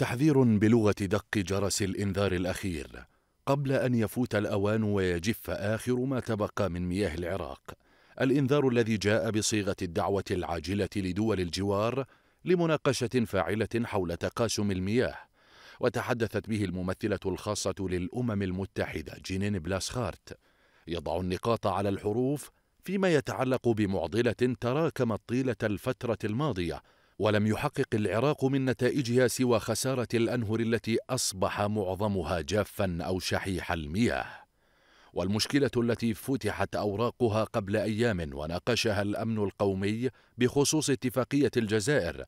تحذير بلغة دق جرس الإنذار الأخير قبل أن يفوت الأوان ويجف آخر ما تبقى من مياه العراق. الإنذار الذي جاء بصيغة الدعوة العاجلة لدول الجوار لمناقشة فاعلة حول تقاسم المياه وتحدثت به الممثلة الخاصة للأمم المتحدة جينين بلاسخارت. يضع النقاط على الحروف فيما يتعلق بمعضلة تراكمت طيلة الفترة الماضية ولم يحقق العراق من نتائجها سوى خسارة الأنهر التي أصبح معظمها جافا أو شحيح المياه. والمشكلة التي فتحت أوراقها قبل أيام وناقشها الأمن القومي بخصوص اتفاقية الجزائر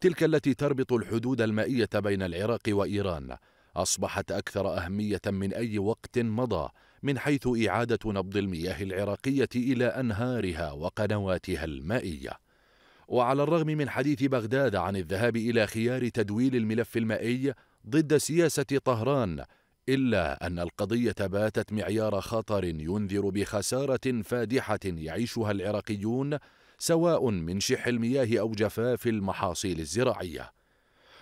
تلك التي تربط الحدود المائية بين العراق وإيران أصبحت أكثر أهمية من أي وقت مضى من حيث إعادة نبض المياه العراقية إلى أنهارها وقنواتها المائية. وعلى الرغم من حديث بغداد عن الذهاب إلى خيار تدويل الملف المائي ضد سياسة طهران إلا أن القضية باتت معيار خطر ينذر بخسارة فادحة يعيشها العراقيون سواء من شح المياه أو جفاف المحاصيل الزراعية.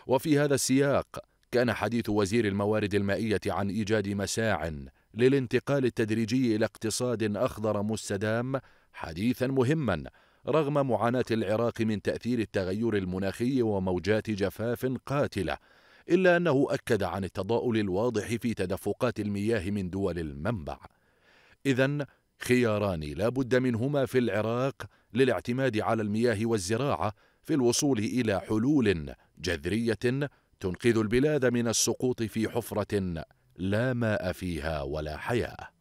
وفي هذا السياق كان حديث وزير الموارد المائية عن إيجاد مساع للانتقال التدريجي إلى اقتصاد أخضر مستدام حديثا مهما رغم معاناة العراق من تأثير التغير المناخي وموجات جفاف قاتلة إلا أنه أكد عن التضاؤل الواضح في تدفقات المياه من دول المنبع. إذا خياران لا بد منهما في العراق للاعتماد على المياه والزراعة في الوصول إلى حلول جذرية تنقذ البلاد من السقوط في حفرة لا ماء فيها ولا حياة.